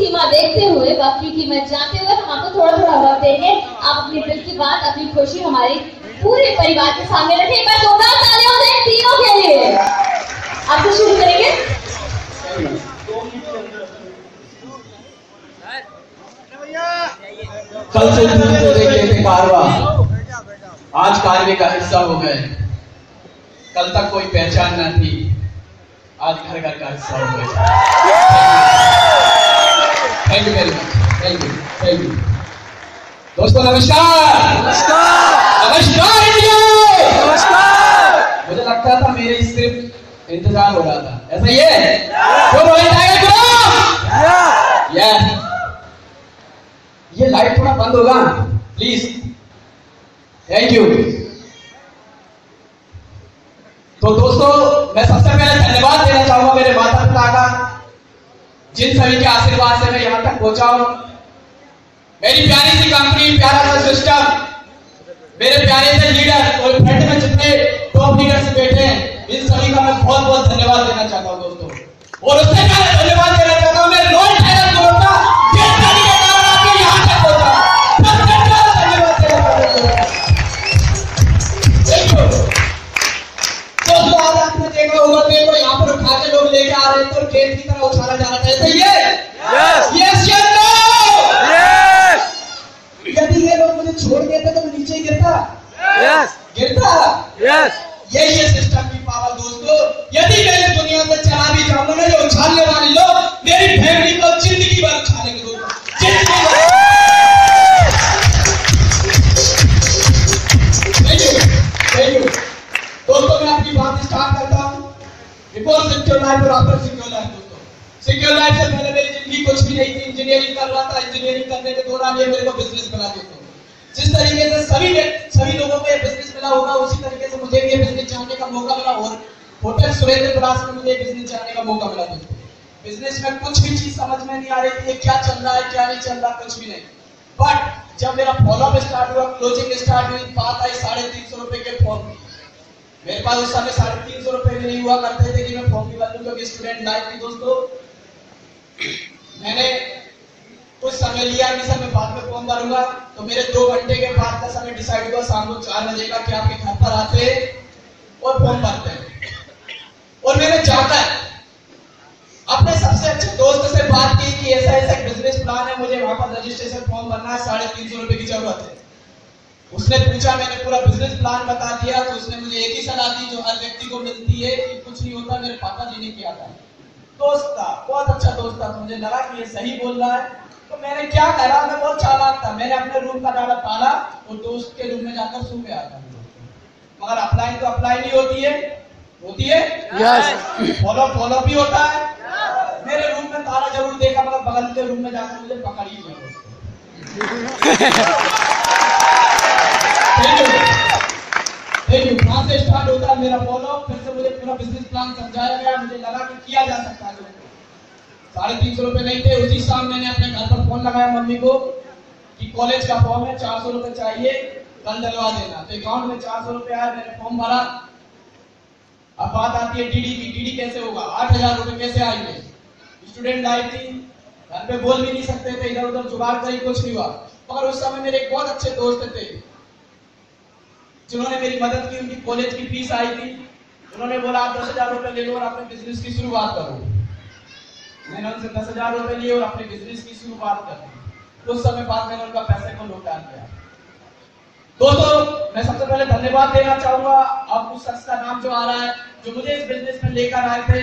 सीमा देखते हुए बाकी की मैं जानते हुए हम आपको थोड़ा थोड़ा वक्त देंगे। आप अपने दिल की बात, अपनी खुशी हमारी पूरे परिवार के सामने रखें। एक बार जोरदार तालियों से तीनों के लिए। आपसे शुरू करेंगे? कल से दूर से देखे थे कारवा आज कारवे का हिस्सा हो गए। कल तक कोई पहचान न थी। आज घर घर का हिस्सा हो गए। Thank you very much thank you thank you दोस्तों नमस्कार। नमस्कार। इंडिया मुझे लगता था मेरे सिर्फ़ इंतज़ार हो रहा था। ऐसा ही है? यस ये लाइट थोड़ा बंद होगा। प्लीज़ थैंक यू तो दोस्तों मैं सबसे पहले धन्यवाद देना चाहूँगा मेरे जिन सभी के आशीर्वाद से मैं यहाँ तक पहुँचा हूँ, मेरी प्यारी सी कंपनी प्यारा सा सिस्टम मेरे प्यारे से लीडर और फ्रंट में जितने टॉप लीडर्स बैठे हैं, इन सभी का मैं बहुत बहुत धन्यवाद देना चाहता हूँ दोस्तों। और उससे पहले धन्यवाद और खेत की तरह उछाला जा रहा था ऐसा ही है Yes. Yes या no? Yes! यदि ये लोग मुझे छोड़ देते तो मैं नीचे गिरता Yes! गिरता Yes! यही है सिस्टम की पावर दोस्तों यदि मैं इस दुनिया से चला भी जाऊँगा ना जो उछालने वाले लोग मेरी फैमिली को ज़िंदगी भर उछालेंगे दोस्तों ज़िंदगी भर थैंक यू थैंक यू दोस्तों मैं अपनी बात स्टार्ट करता बिफोर सिक्योर लाइफ और आफ्टर सिक्योर लाइफ दोस्तों सिक्योर लाइफ से पहले मेरी ज़िंदगी कुछ भी नहीं थी। इंजीनियरिंग कर रहा था इंजीनियरिंग करने के दौरान ये मेरे को बिज़नेस मिला दोस्तों जिस तरीके से सभी सभी लोगों को ये बिज़नेस मिला होगा, उसी तरीके से मुझे भी ये बिज़नेस जानने का मौका मिला और होटल सुरेंद्र क्लास में मुझे बिज़नेस जानने का मौका मिला दोस्तों बिज़नेस में कुछ भी चीज़ समझ में नहीं आ रही थी क्या चल रहा है, क्या नहीं चल रहा, कुछ भी नहीं। बट जब मेरा फॉलोअप स्टार्ट हुआ क्लोजिंग स्टार्ट हुई बात आई साढ़े तीन सौ रुपए के फॉर्म मेरे पास उस समय साढ़े तीन सौ रुपए भी नहीं हुआ करते थे कि मैं फॉर्म की वैल्यू क्योंकि स्टूडेंट लाइफ थी दोस्तों। मैंने कुछ समय लिया कि सर मैं बाद में फॉर्म भरूँगा। तो मेरे दो घंटे के बाद का समय डिसाइड हुआ, शाम को चार बजे का कि आपके घर पर आते हैं और फॉर्म भरते। हैं और मैंने जाकर अपने सबसे अच्छे दोस्त से बात की कि ऐसा ऐसा बिज़नेस प्लान है, मुझे वहाँ पर रजिस्ट्रेशन फॉर्म भरना है, साढ़े तीन सौ रुपए की ज़रूरत है। उसने पूछा मैंने पूरा बिज़नेस प्लान बता दिया तो उसने मुझे एक ही सलाह दी जो हर व्यक्ति को मिलती है कि कुछ नहीं होता मेरे पापा जी ने किया था। दोस्त था बहुत अच्छा दोस्त था तो मुझे लगा कि ये सही बोल रहा है। तो मैंने क्या करा मैं बहुत चालाक था। मैंने अपने रूम का ताला ताला और दोस्त के रूम में जाकर सो गया था। मगर अप्लाई तो अप्लाई नहीं होती है। होती है? Yes! फॉलो फॉलो भी होता है। मेरे रूम में ताला ज़रूर देखा मगर बगल के रूम में जाकर मुझे पकड़ ही लिया। दोस्तों कॉलेज का फॉर्म है। चार सौ रुपए चाहिए, कल डलवा देना। तो अकाउंट में चार सौ रुपए आया मैंने फॉर्म भरा। अब बात आती है डीडी की। डीडी कैसे होगा? आठ हज़ार रुपए कैसे आएँगे? स्टूडेंट लाइफ थी, घर पे बोल भी नहीं सकते थे इधर उधर जुगाड़ कुछ नहीं हुआ। मगर उस समय मेरे एक बहुत अच्छे दोस्त थे। जिन्होंने मेरी मदद की, उनकी कॉलेज की फ़ीस आई थी, उन्होंने बोला, आप दस हज़ार रुपए ले लो और अपने बिज़नेस की शुरुआत करो। मैंने उनसे दस हज़ार रुपए लिए और अपने बिज़नेस की शुरुआत कर दी। उस समय बाद मैंने उनका पैसे को लौटा दिया दोस्तों, मैं सबसे पहले धन्यवाद देना चाहूँगा। आप उस शख्स का नाम जो आ रहा है, जो मुझे इस बिज़नेस में लेकर आए थे,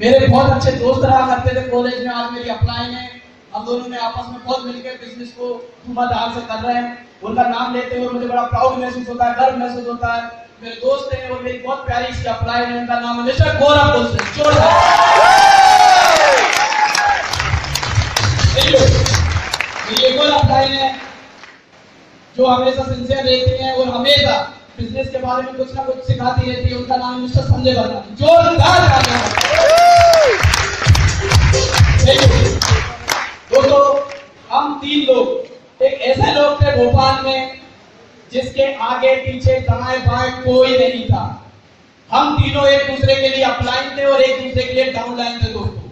मेरे बहुत अच्छे दोस्त रहा करते थे कॉलेज में, आज मेरी अप्लाई है। हम दोनों ने आपस में बहुत मिलकर बिज़नेस को धूमाधाम से कर रहे हैं। उनका नाम लेते हुए मुझे बड़ा प्राउड महसूस होता है, गर्व महसूस होता है। मेरे दोस्त हैं और मेरी बहुत प्यारी सी अप्लाई है, उनका नाम है मिस्टर गौरव गुलशन जोरदार है, जो हमेशा सिंसियर रहती है और हमेशा बिज़नेस के बारे में कुछ ना कुछ सिखाती रहती है, उनका नाम मिस्टर संजय वर्मा जोरदार भोपाल में, जिसके आगे पीछे दाएँ बाएँ कोई नहीं था। हम तीनों एक दूसरे के लिए अपलाइन थे और एक दूसरे के लिए डाउनलाइन थे दोस्तों।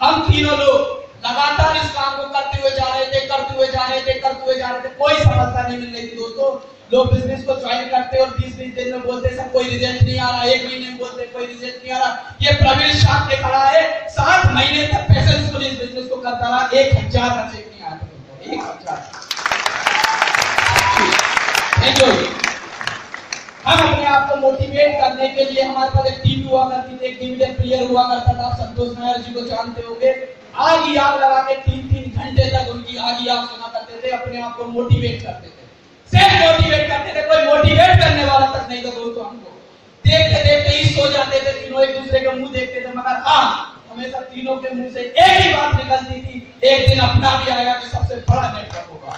हम तीनों लोग लगातार इस काम को करते हुए जा रहे थे, करते हुए जा रहे थे, करते हुए जा रहे थे। कोई सफलता नहीं मिल रही थी दोस्तों। लोग बिज़नेस को ज्वाइन करते और बीस बीस दिन में बोलते सब कोई रिज़ल्ट नहीं आ रहा, एक महीने में बोलते, कोई रिज़ल्ट नहीं आ रहा। ये प्रवीण शाह के खड़ा है। सात महीने तक पैसे इस बिज़नेस को करता रहा। एक हज़ार रचे चेक नहीं आया एक हज़ार। हम अपने आप को मोटिवेट करने के लिए हमारे पास एक टीम हुआ करती थी, एक डिविडेंड प्लेयर हुआ करता था संतोष नायर जी को जानते होंगे। आग ही लगा के तीन तीन घंटे तक उनकी आग ही सुना करते थे, अपने आप को मोटिवेट करते थे। सेल्फ मोटिवेट करते थे, कोई मोटिवेट करने वाला तक नहीं था दोस्तों हमको। देखते देखते ही सो जाते थे, तीनों एक दूसरे के मुँह देखते थे, मगर हाँ हमेशा तीनों के मुँह से एक ही बात निकलती थी, एक दिन अपना भी आएगा कि सबसे बड़ा नेटवर्क होगा।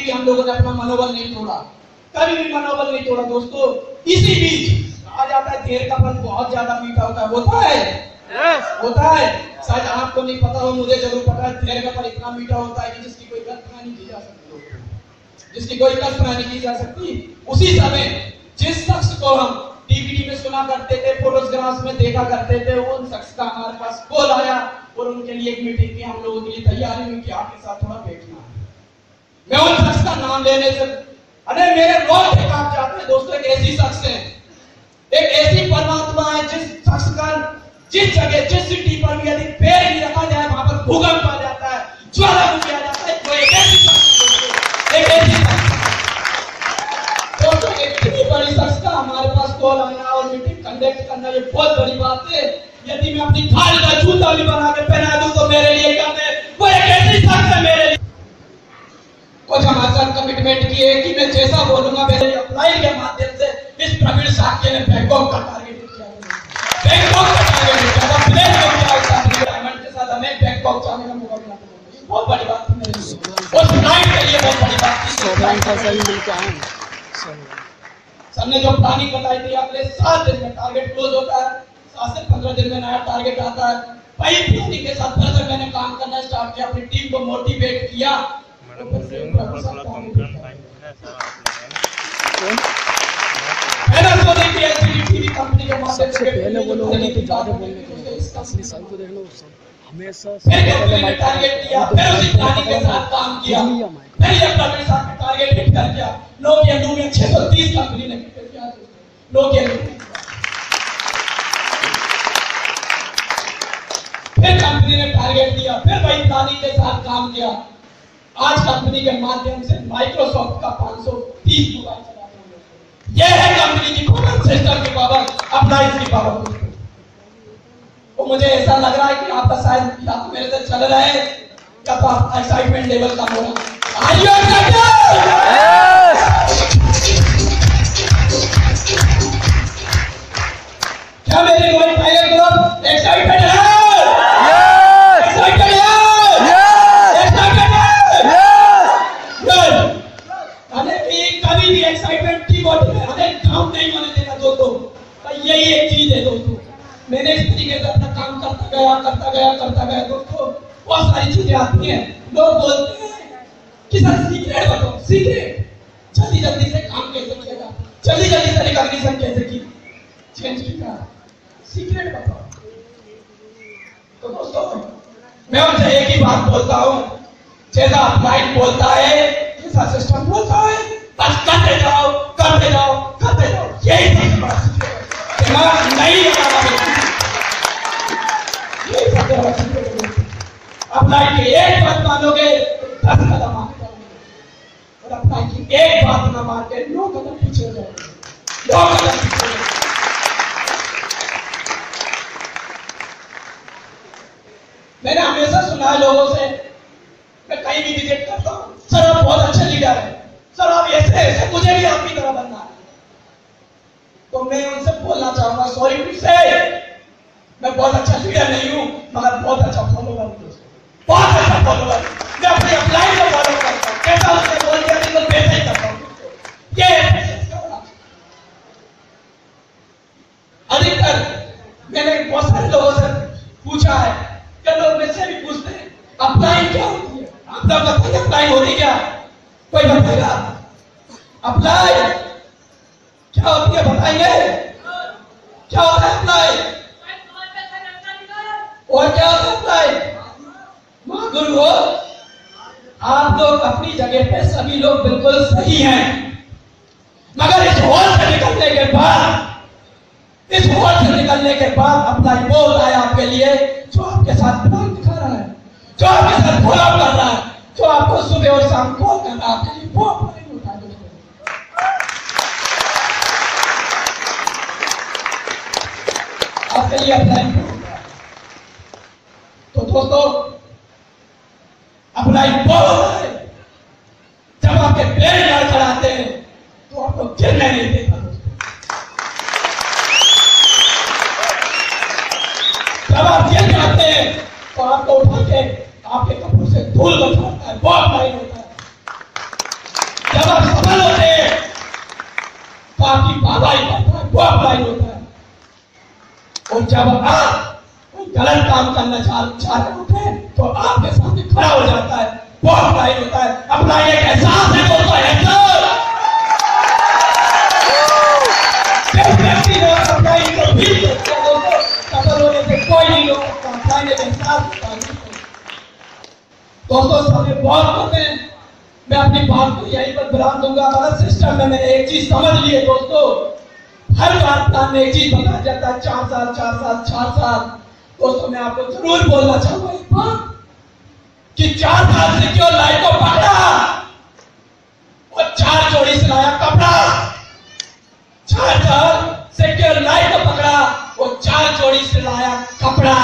कभी भी हम लोगों ने अपना मनोबल नहीं तोड़ा कभी भी मनोबल नहीं तोड़ा दोस्तों। इसी बीच कहा जाता है देर का फल बहुत ज़्यादा मीठा होता है। होता है? Yes. होता है। शायद आपको नहीं पता हो मुझे ज़रूर पता है देर का फल इतना मीठा होता है कि जिसकी कोई कल्पना नहीं की जा सकती। जिसकी कोई कल्पना नहीं की जा सकती। उसी समय जिस शख्स को हम डीवीडी में सुना करते थे फोटोग्राफ्स में देखा करते थे उन शख्स का हमारे पास कॉल आया और उनके लिए एक मीटिंग की हम लोगों के लिए तैयारी हुई कि आपके साथ थोड़ा बैठना। मैं उन शख्स का नाम लेने से अरे, मेरे रोंगटे काँप जाते हैं, दोस्तों, एक ऐसी शख्स है। एक ऐसी परमात्मा है, जिस शख्स का जिस जगह, जिस सिटी पर भी यदि पैर भी रखा जाए, वहाँ पर भूकंप आ जाता है ज्वालामुखी आ जाता है वो एक ऐसी एक ऐसी दोस्तों इतनी बड़ी शख्स का हमारे पास कॉल आना और मीटिंग कंडक्ट करना ये बहुत बड़ी बात है। यदि मैं अपनी का जूता भी बना के पहना दूँ तो मेरे लिए है? वो एक ऐसी शख्स है मेरे लिए। कमिटमेंट किए कि मैं जैसा बोलूँगा मेरे अप्लाई के माध्यम से इस प्रवीण साक्य ने बैंकॉक का टारगेट किया। बैंकॉक का टारगेट किया था। प्लेन में किया डायमंड के साथ हमें बैंकॉक जाने का मौका मिला। बहुत बड़ी बात मेरे लिए। के लिए बहुत बड़ी बात थी। का सही सर ने जो प्लानिंग बताई थी अगले सात दिन में टारगेट क्लोज होता है। सात से पंद्रह दिन में नया टारगेट आता है। वही प्लानिंग के साथ फिर मैंने काम करना स्टार्ट किया। अपनी टीम को मोटिवेट किया। सबसे पहले वो लोगों ने तो ज़्यादा बोलने के असली सन को देख लो हमेशा पहले कंपनी ने टारगेट किया फिर उसी प्लानिंग के साथ काम किया। फिर ये प्रवीण साहब ने टारगेट हिट कर दिया। नोकिया लूमिया 630 कंपनी ने कर दिया। नोकिया लूमिया फिर कंपनी ने टारगेट दिया फिर वही प्लानिंग के साथ काम किया। आज कंपनी के माध्यम से माइक्रोसॉफ्ट का 530 मोबाइल चला रहे हैं। ये है कंपनी की पावर सिस्टम की पावर अप्लाइंस की पावर तो मुझे ऐसा लग रहा है कि आपका शायद तो मेरे से चल रहा है या तो आपका एक्साइटमेंट लेवल कम हो रहा? Yes. क्या मेरे रोहित टाइगर ग्रुप एक्साइटेड है करता गया करता गया, दोस्तों। बहुत सारी चीज़ें आती हैं। लोग बोलते हैं कि सर सीक्रेट बताओ सीक्रेट जल्दी जल्दी से काम कैसे किया जल्दी जल्दी से रिकॉग्निशन कैसे की? चेंज किया सीक्रेट बताओ। तो दोस्तों, मैं उनसे एक ही बात बोलता हूँ। जैसा अपलाइट बोलता है जैसा सिस्टम बोलता है। बस करते जाओ करते जाओ करते जाओ। यही सबसे बड़ा। दिमाग नहीं लगाना एक बात मानोगे दस कदम आगे और एक बात ना मान के नौ कदम पीछे हो जाओगे नौ कदम पीछे मैंने हमेशा सुना है लोगों से, मैं कहीं भी विज़िट करता हूँ। सर, आप बहुत अच्छे लीडर हैं। सर, आप ऐसे ऐसे मुझे भी आपकी तरह बनना है तो मैं उनसे बोलना चाहूँगा सॉरी टू से मैं बहुत अच्छा लीडर नहीं हूँ मगर बहुत अच्छा फॉलोवर हूँ दोस्तों। बहुत अच्छा फॉलोवर मैं अपने अप्लाई को फॉलो करता हूँ कैसा उसने बोल दिया तो वैसे ही करता हूँ दोस्तों। ये है patience का बड़ा अधिकतर मैंने बहुत सारे लोगों से पूछा है क्या लोग मुझसे भी पूछते हैं अप्लाई क्या होती है होती क्या कोई बताएगा अप्लाई क्या होती है बताएँगे क्या होता है अप्लाई और क्या है। अप्लाई महागुरु हो? आप लोग अपनी जगह पे सभी लोग बिल्कुल सही हैं। मगर इस हॉल से निकलने के बाद, इस हॉल से निकलने के बाद अपना बोल आया आपके लिए, जो आपके साथ प्लान दिखा रहा है, जो आपके साथ कोलाब कर रहा है, जो आपको सुबह और शाम कॉल कर रहा है, आपके लिए वो प्लान उठा आपके लिए अप्लाई तो अप्लाई वो है जब आपके पेड़ लड़खड़ाते हैं तो आपको गिरने नहीं जब आप गिर जाते हैं तो आपको उठा के आपके कपड़ों से धूल बचाता है वो अप्लाई होता है। जब आप सफल होते हैं तो आपकी वाहवाही करता है वो अप्लाई होता है। और जब आप गलत काम करना चाह रहे होते हैं तो आपके सामने खड़ा हो जाता है वो अप्लाई होता है। अप्लाई एक एहसास है है दोस्तों सफल होने से कोई नहीं रोक सकता अप्लाई एक एहसास होता दोस्तों समय बहुत होते हैं। मैं अपनी बात को यहीं पर विराम दूँगा। सिस्टम में मैंने एक चीज़ समझ ली है, दोस्तों। हर में एक चीज़ बताया जाता है चार साल चार साल चार साल। दोस्तों, मैं आपको ज़रूर बोलना चाहूँगा एक बात कि चार साल से क्यों लाइट को पकड़ा और चार जोड़ी से लाया कपड़ा। चार साल से क्यों लाइट को पकड़ा और चार जोड़ी से लाया कपड़ा।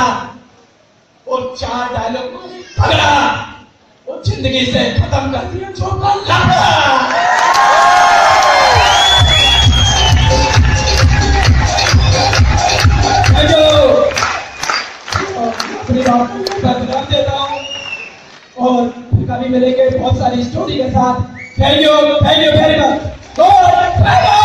और चार डायलॉग को पकड़ा और ज़िंदगी से खत्म कर दिया जो का कभी मिलेंगे। बहुत सारी स्टोरी के साथ। Thank you thank you very much